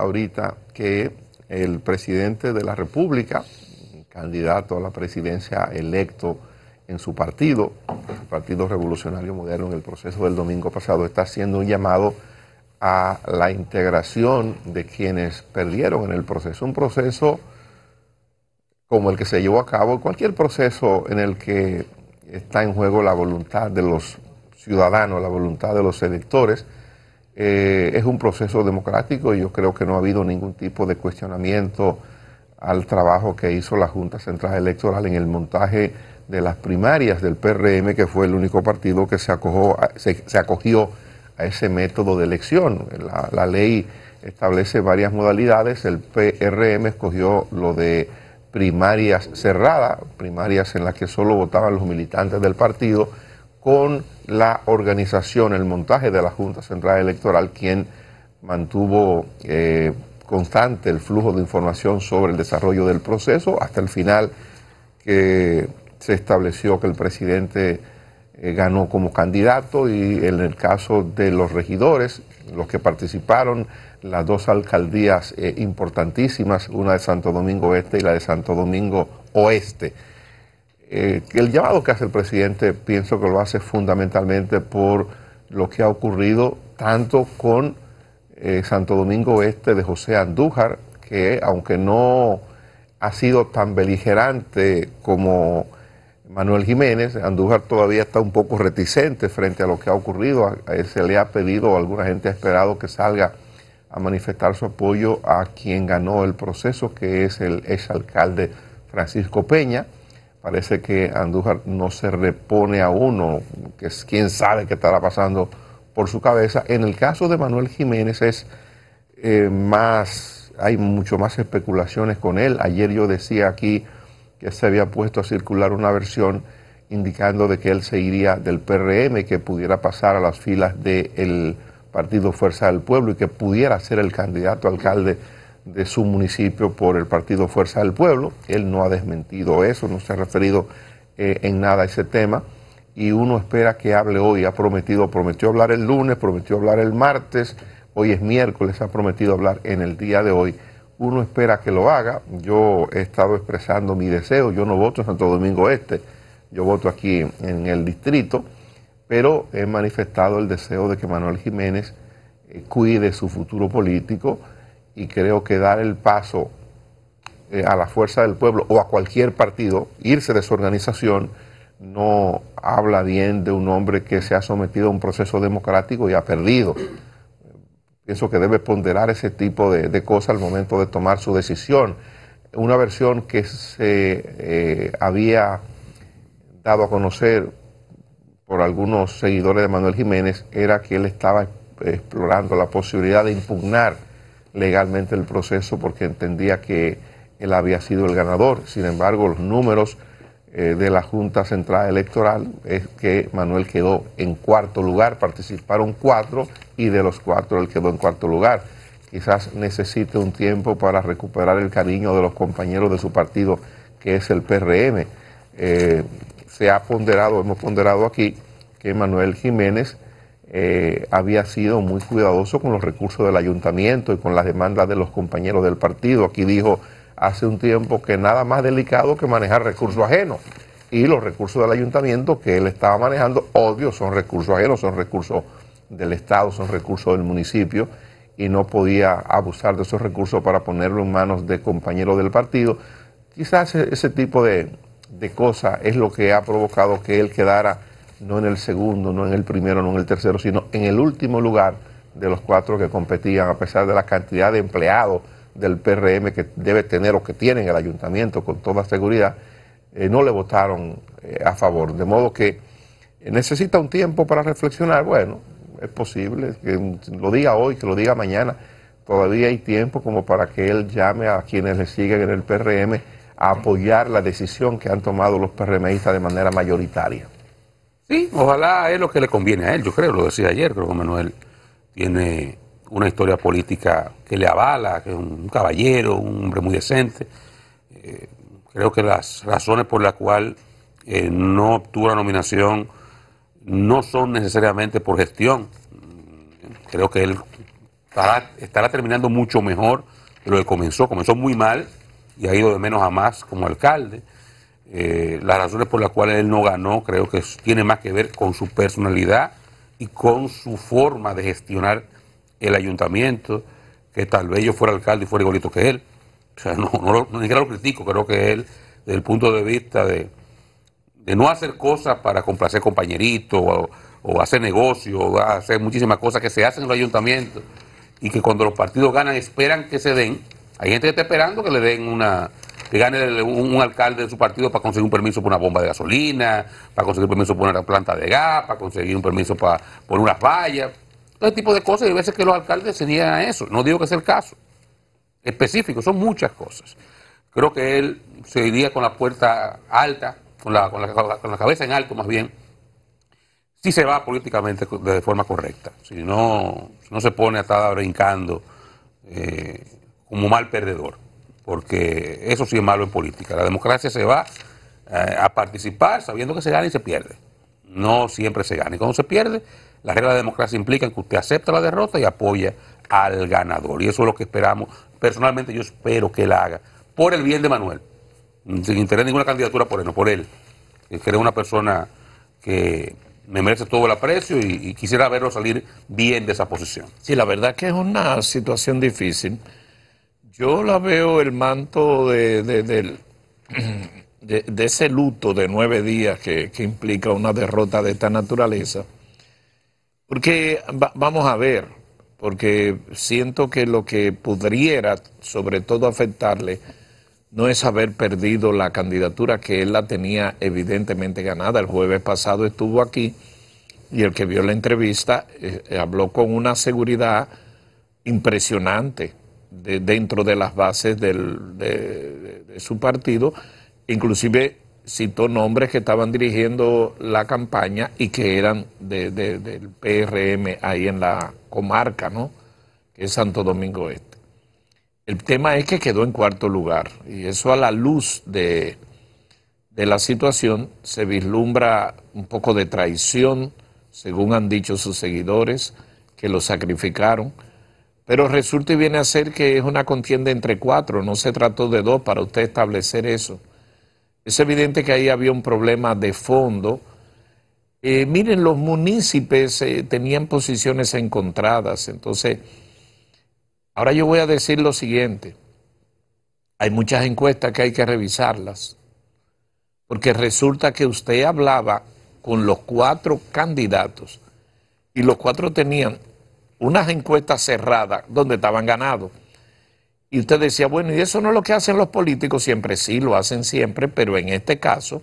ahorita que el presidente de la República, candidato a la presidencia electo en su partido, el Partido Revolucionario Moderno, en el proceso del domingo pasado, está haciendo un llamado a la integración de quienes perdieron en el proceso. Un proceso como el que se llevó a cabo, cualquier proceso en el que está en juego la voluntad de los ciudadanos, la voluntad de los electores, eh, es un proceso democrático y yo creo que no ha habido ningún tipo de cuestionamiento al trabajo que hizo la Junta Central Electoral en el montaje de las primarias del PRM, que fue el único partido que se, se, acogió a ese método de elección. La, la, ley establece varias modalidades, el PRM escogió lo de primarias cerradas, primarias en las que solo votaban los militantes del partido, con la organización, el montaje de la Junta Central Electoral, quien mantuvo eh, constante el flujo de información sobre el desarrollo del proceso hasta el final que se estableció que el presidente eh, ganó como candidato y en el caso de los regidores, los que participaron, las dos alcaldías eh, importantísimas, una de Santo Domingo Este y la de Santo Domingo Oeste eh, el llamado que hace el presidente pienso que lo hace fundamentalmente por lo que ha ocurrido tanto con eh, Santo Domingo Este de José Andújar, que aunque no ha sido tan beligerante como Manuel Jiménez, Andújar todavía está un poco reticente frente a lo que ha ocurrido. se le ha pedido, alguna gente ha esperado que salga a manifestar su apoyo a quien ganó el proceso, que es el exalcalde Francisco Peña. Parece que Andújar no se repone a uno, que es quien sabe qué estará pasando por su cabeza. En el caso de Manuel Jiménez es eh, más, hay mucho más especulaciones con él. Ayer yo decía aquí que se había puesto a circular una versión indicando de que él se iría del PRM que pudiera pasar a las filas del Partido Fuerza del Pueblo y que pudiera ser el candidato alcalde de su municipio por el partido Fuerza del Pueblo. Él no ha desmentido eso, no se ha referido eh, en nada a ese tema. Y uno espera que hable hoy. Ha prometido, prometió hablar el lunes, prometió hablar el martes. Hoy es miércoles, ha prometido hablar en el día de hoy. Uno espera que lo haga. Yo he estado expresando mi deseo. Yo no voto en Santo Domingo Este. Yo voto aquí en el distrito. Pero he manifestado el deseo de que Manuel Jiménez eh, cuide su futuro político y creo que dar el paso eh, a la fuerza del pueblo o a cualquier partido, irse de su organización, no habla bien de un hombre que se ha sometido a un proceso democrático y ha perdido. Pienso que debe ponderar ese tipo de, cosas al momento de tomar su decisión. Una versión que se eh, había dado a conocer por algunos seguidores de Manuel Jiménez era que él estaba explorando la posibilidad de impugnar legalmente el proceso porque entendía que él había sido el ganador. Sin embargo, los números eh, de la Junta Central Electoral es que Manuel quedó en cuarto lugar, participaron cuatro y de los cuatro él quedó en cuarto lugar. Quizás necesite un tiempo para recuperar el cariño de los compañeros de su partido, que es el PRM. Eh, se ha ponderado, hemos ponderado aquí, que Manuel Jiménez eh, había sido muy cuidadoso con los recursos del ayuntamiento y con las demandas de los compañeros del partido. Aquí dijo hace un tiempo que nada más delicado que manejar recursos ajenos. Y los recursos del ayuntamiento que él estaba manejando, obvio, son recursos ajenos, son recursos del Estado, son recursos del municipio y no podía abusar de esos recursos para ponerlo en manos de compañeros del partido. Quizás ese tipo de, de cosas es lo que ha provocado que él quedara no en el segundo, no en el primero, no en el tercero, sino en el último lugar de los cuatro que competían, a pesar de la cantidad de empleados del PRM que debe tener o que tienen el ayuntamiento con toda seguridad, eh, no le votaron eh, a favor. De modo que necesita un tiempo para reflexionar. Bueno, es posible que lo diga hoy, que lo diga mañana. Todavía hay tiempo como para que él llame a quienes le siguen en el PRM a apoyar la decisión que han tomado los PRMistas de manera mayoritaria. Sí, ojalá es lo que le conviene a él, yo creo, lo decía ayer, creo que Manuel tiene una historia política que le avala, que es un caballero, un hombre muy decente. Eh, creo que las razones por las cuales eh, no obtuvo la nominación no son necesariamente por gestión. Creo que él estará, terminando mucho mejor de lo que comenzó. Comenzó muy mal y ha ido de menos a más como alcalde. Eh, las razones por las cuales él no ganó creo que tiene más que ver con su personalidad y con su forma de gestionar el ayuntamiento, que tal vez yo fuera alcalde y fuera igualito que él. O sea, no, no, ni siquiera lo critico, creo que él, desde el punto de vista de, de no hacer cosas para complacer compañeritos o, o hacer negocios, o hacer muchísimas cosas que se hacen en los ayuntamientos y que cuando los partidos ganan esperan que se den. Hay gente que está esperando que le den una, que gane un, alcalde de su partido para conseguir un permiso por una bomba de gasolina, para conseguir un permiso por una planta de gas, para conseguir un permiso para poner unas vallas, ese tipo de cosas, y a veces que los alcaldes se niegan a eso. No digo que sea el caso específico, son muchas cosas. Creo que él se iría con la puerta alta, con la, cabeza en alto más bien, si se va políticamente de forma correcta. Si no, no se pone a estar brincando eh, como mal perdedor, porque eso sí es malo en política. La democracia se va eh, a participar sabiendo que se gana y se pierde. No siempre se gana. Y cuando se pierde, la regla de la democracia implica que usted acepta la derrota y apoya al ganador. Y eso es lo que esperamos. Personalmente yo espero que él haga, por el bien de Manuel, sin interés ninguna candidatura por él, no por él. Que es una persona que me merece todo el aprecio y, quisiera verlo salir bien de esa posición. Sí, la verdad que es una situación difícil. Yo la veo el manto de, de, ese luto de nueve días que, implica una derrota de esta naturaleza. Porque vamos a ver, porque siento que lo que pudiera sobre todo afectarle no es haber perdido la candidatura que él la tenía evidentemente ganada. El jueves pasado estuvo aquí y el que vio la entrevista eh, habló con una seguridad impresionante dentro de las bases de, su partido, inclusive citó nombres que estaban dirigiendo la campaña y que eran del PRM ahí en la comarca, ¿no? Que es Santo Domingo Este. El tema es que quedó en cuarto lugar y eso a la luz de, de la situación se vislumbra un poco de traición, según han dicho sus seguidores, que lo sacrificaron. Pero resulta y viene a ser que es una contienda entre cuatro, no se trató de dos para usted establecer eso. Es evidente que ahí había un problema de fondo. Eh, miren, los municipios eh, tenían posiciones encontradas, entonces Ahora yo voy a decir lo siguiente. Hay muchas encuestas que hay que revisarlas, porque resulta que usted hablaba con los cuatro candidatos y los cuatro tenían unas encuestas cerradas donde estaban ganados. Y usted decía, bueno, y eso no es lo que hacen los políticos siempre, sí, lo hacen siempre, pero en este caso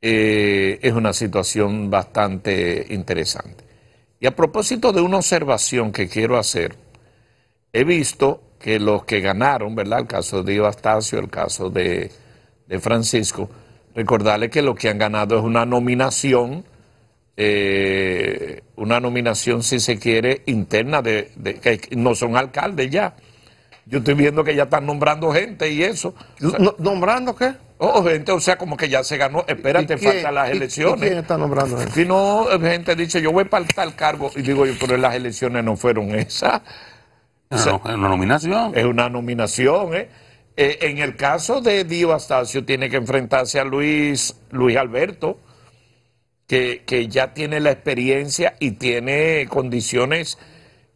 eh, es una situación bastante interesante. Y a propósito de una observación que quiero hacer, he visto que los que ganaron, ¿verdad? El caso de Astacio, el caso de, Francisco, recordarle que lo que han ganado es una nominación, eh, una nominación, si se quiere, interna, de, que no son alcaldes ya. Yo estoy viendo que ya están nombrando gente y eso. ¿Nombrando qué? Oh, gente, o sea, como que ya se ganó. Espérate, faltan las elecciones. ¿Quién está nombrando gente? Si no, gente dice, yo voy para tal cargo. Y digo yo, pero las elecciones no fueron esas. Es una nominación. Es una nominación, ¿eh? ¿eh? en el caso de Dio Astacio, tiene que enfrentarse a Luis, Luis Alberto, que, ya tiene la experiencia y tiene condiciones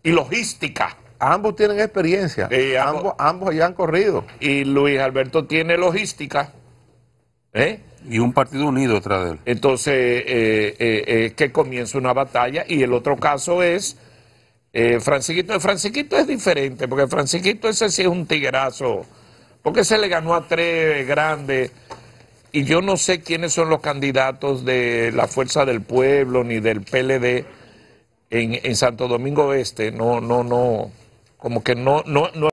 y logística. Ambos tienen experiencia, eh, ambos, ambos, ya han corrido. Y Luis Alberto tiene logística. ¿eh? Y un partido unido detrás de él. Entonces, eh, que comienza una batalla. Y el otro caso es eh, Francisquito, Francisquito es diferente, porque Francisquito ese sí es un tiguerazo, porque se le ganó a tres grandes, y yo no sé quiénes son los candidatos de la Fuerza del Pueblo ni del PLD en, en Santo Domingo Este, no, no, no, como que no, no, no